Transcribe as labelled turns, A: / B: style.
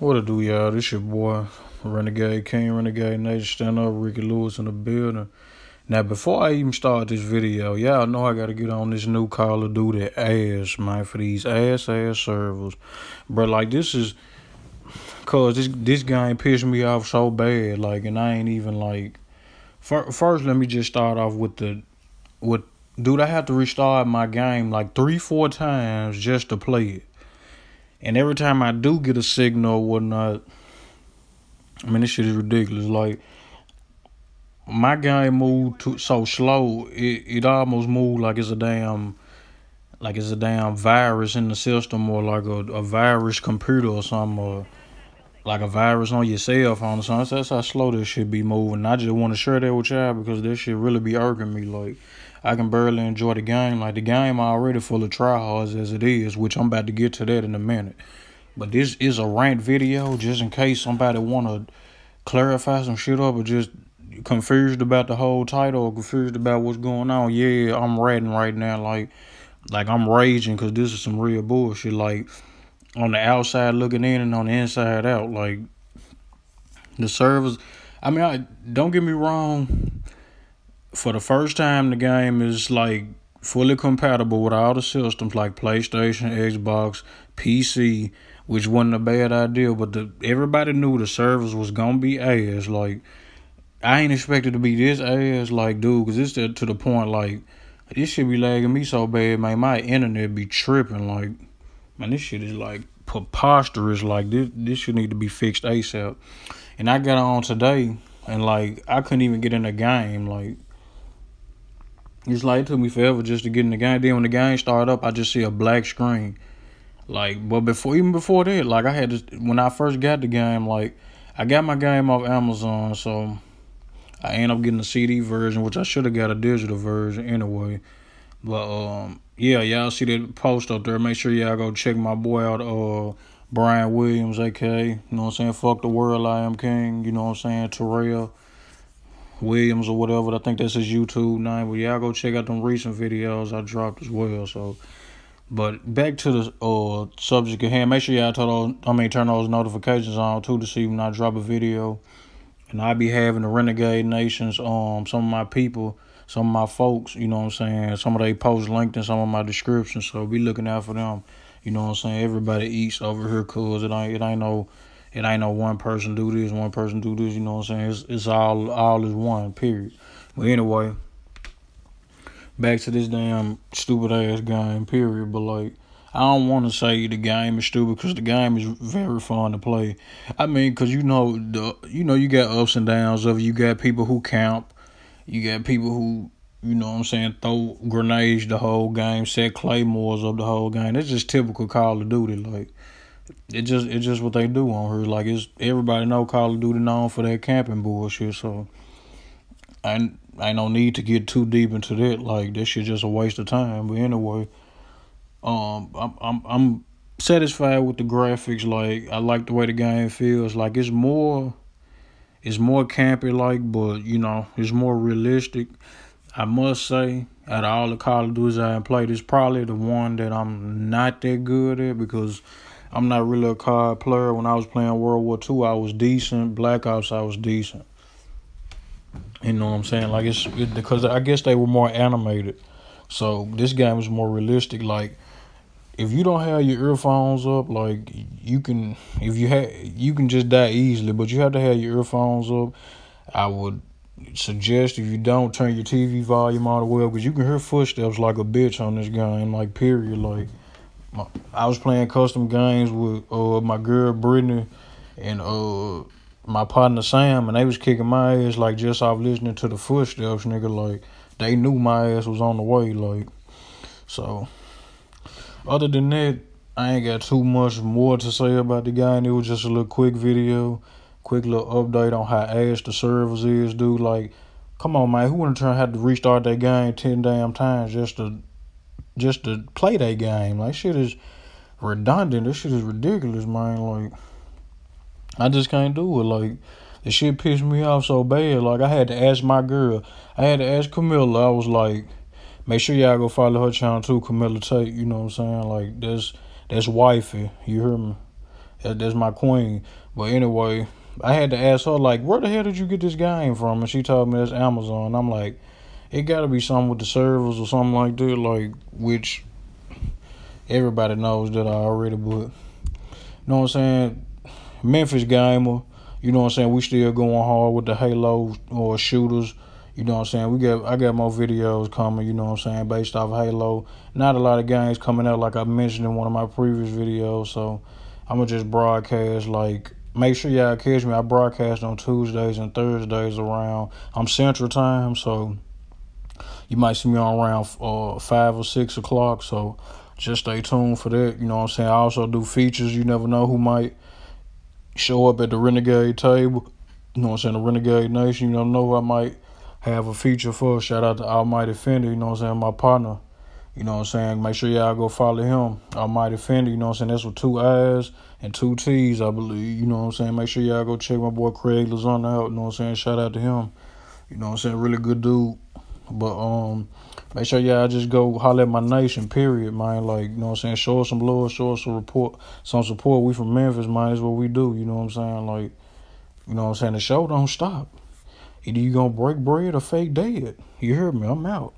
A: What it do, y'all? This your boy, Renegade King, Renegade Nation, stand up, Ricky Lewis in the building. Now, before I even start this video, y'all know I gotta get on this new Call of Duty ass, man, for these ass ass servers. But like this is cause this this game pissed me off so bad, like, and I ain't even like. First, let me just start off with the, with dude. I have to restart my game like three, four times just to play it. And every time I do get a signal or whatnot, I mean, this shit is ridiculous. Like, my game moved so slow, it, it almost moved like it's a damn, like it's a damn virus in the system or like a, a virus computer or something or like a virus on your cell phone or something. That's how slow this shit be moving. I just want to share that with y'all because this shit really be irking me. Like, I can barely enjoy the game. Like the game already full of tryhards as it is, which I'm about to get to that in a minute. But this is a rant video just in case somebody wanna clarify some shit up or just confused about the whole title or confused about what's going on. Yeah, I'm ranting right now. Like like I'm raging because this is some real bullshit. Like on the outside looking in and on the inside out. Like the servers I mean I don't get me wrong for the first time the game is like fully compatible with all the systems like PlayStation, Xbox, PC, which wasn't a bad idea, but the everybody knew the servers was gonna be ass. Like I ain't expected to be this ass, like dude, cause it's to the point like this shit be lagging me so bad, man. My internet be tripping, like man, this shit is like preposterous. Like this, this should need to be fixed ASAP. And I got on today, and like I couldn't even get in the game, like. It's like it took me forever just to get in the game. Then when the game started up, I just see a black screen. Like, but before even before that, like I had to when I first got the game, like I got my game off Amazon, so I end up getting the CD version, which I should have got a digital version anyway. But um, yeah, y'all see that post up there. Make sure y'all go check my boy out, uh, Brian Williams, aka, you know what I'm saying? Fuck the world, I am king. You know what I'm saying? Terrell. Williams or whatever. I think that's his YouTube name. But y'all go check out them recent videos I dropped as well. So, but back to the uh subject at hand. Make sure y'all turn those, I mean, turn those notifications on too to see when I drop a video. And I be having the Renegade Nations, um, some of my people, some of my folks, you know what I'm saying? Some of they posts linked in some of my descriptions. So be looking out for them. You know what I'm saying? Everybody eats over here cause it ain't it ain't no it ain't no one person do this, one person do this. You know what I'm saying? It's, it's all all is one. Period. But anyway, back to this damn stupid ass game. Period. But like. I don't want to say the game is stupid because the game is very fun to play. I mean, because you know the you know you got ups and downs of. You got people who camp, you got people who you know what I'm saying throw grenades the whole game, set claymores up the whole game. It's just typical Call of Duty. Like it just it's just what they do on her. Like it's everybody know Call of Duty known for that camping bullshit. So I I no need to get too deep into that. Like this shit just a waste of time. But anyway, um, I'm I'm I'm satisfied with the graphics. Like I like the way the game feels. Like it's more it's more campy like, but you know it's more realistic. I must say, out of all the Call of Duties I have played, it's probably the one that I'm not that good at because I'm not really a card player. When I was playing World War II, I was decent. Black Ops, I was decent. You know what I'm saying? Like it's it, because I guess they were more animated. So this game was more realistic. Like if you don't have your earphones up, like you can, if you have, you can just die easily. But you have to have your earphones up. I would suggest if you don't turn your TV volume all the way up because you can hear footsteps like a bitch on this game. Like period. Like my, I was playing custom games with uh my girl Brittany and uh my partner Sam, and they was kicking my ass like just off listening to the footsteps, nigga. Like they knew my ass was on the way, like so. Other than that, I ain't got too much more to say about the game. It was just a little quick video, quick little update on how ass the servers is, dude. Like, come on, man, who try to have to restart that game ten damn times just to just to play that game. Like shit is redundant. This shit is ridiculous, man. Like I just can't do it. Like the shit pissed me off so bad. Like I had to ask my girl. I had to ask Camilla. I was like, make sure y'all go follow her channel too, Camilla Tate. You know what I'm saying? Like that's that's wifey. You hear me? That, that's my queen. But anyway, I had to ask her like, where the hell did you get this game from? And she told me it's Amazon. I'm like, it got to be something with the servers or something like that, like which everybody knows that I already. But you know what I'm saying? Memphis gamer. You know what I'm saying? We still going hard with the Halo or shooters. You know what I'm saying? We got I got more videos coming, you know what I'm saying, based off Halo. Not a lot of games coming out like I mentioned in one of my previous videos, so I'ma just broadcast like make sure y'all catch me. I broadcast on Tuesdays and Thursdays around I'm Central Time, so you might see me on around uh, five or six o'clock. So just stay tuned for that. You know what I'm saying? I also do features. You never know who might show up at the Renegade table. You know what I'm saying? The Renegade Nation. You don't know who I might have a feature for. Shout out to Almighty Fender. You know what I'm saying? My partner. You know what I'm saying? Make sure y'all go follow him. Almighty Fender, you know what I'm saying? That's with two I's and two T's, I believe. You know what I'm saying? Make sure y'all go check my boy Craig Lasagna out. You know what I'm saying? Shout out to him. You know what I'm saying? Really good dude. But um make sure y'all just go holler at my nation, period, man. Like, you know what I'm saying? Show us some love, show us some report some support. We from Memphis, man. That's what we do, you know what I'm saying? Like, you know what I'm saying? The show don't stop. Either you gonna break bread or fake dead. You hear me, I'm out.